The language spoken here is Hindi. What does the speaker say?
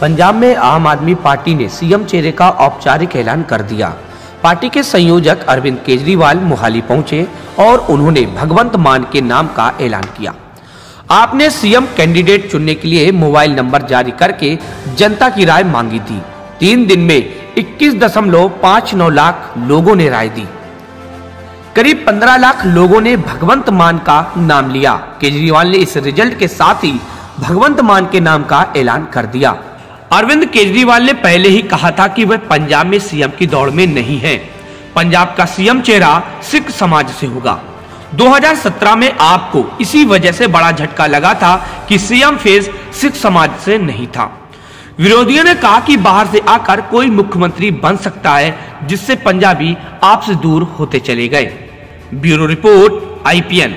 पंजाब में आम आदमी पार्टी ने सीएम चेहरे का औपचारिक ऐलान कर दिया। पार्टी के संयोजक अरविंद केजरीवाल मोहाली पहुँचे और उन्होंने भगवंत मान के नाम का ऐलान किया। आपने सीएम कैंडिडेट चुनने के लिए मोबाइल नंबर जारी करके जनता की राय मांगी थी। तीन दिन में इक्कीस दशमलव पाँच नौ लाख लोगों ने राय दी। करीब 15 लाख लोगों ने भगवंत मान का नाम लिया। केजरीवाल ने इस रिज़ल्ट के साथ ही भगवंत मान के नाम का ऐलान कर दिया। अरविंद केजरीवाल ने पहले ही कहा था कि वह पंजाब में सीएम की दौड़ में नहीं है। पंजाब का सीएम चेहरा सिख समाज से होगा। 2017 में आपको इसी वजह से बड़ा झटका लगा था कि सीएम फ़ेज़ सिख समाज से नहीं था। विरोधियों ने कहा कि बाहर से आकर कोई मुख्यमंत्री बन सकता है, जिससे पंजाबी आपसे दूर होते चले गए। Bureau report, IPN.